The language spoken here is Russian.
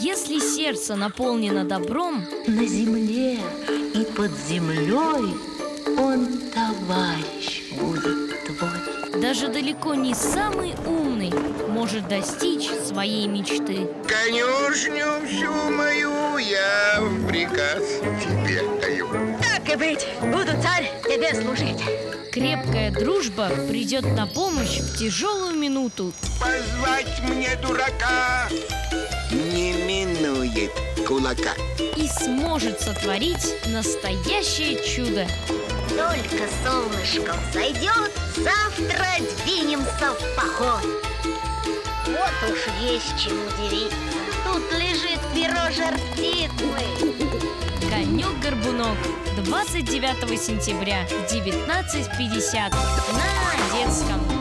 Если сердце наполнено добром, На земле и под землей он товарищ будет твой. даже далеко не самый умный может достичь своей мечты. Конюшню всю мою я в приказ тебе даю. Так и быть, буду царь тебе служить. Крепкая дружба придет на помощь в тяжелую минуту. Позвать мне дурака кулака. и сможет сотворить настоящее чудо. Только солнышко взойдет, завтра двинемся в поход. Вот уж есть чем удивиться. Тут лежит перо жар птицы. Конек-горбунок 29 сентября в 19.50 на детском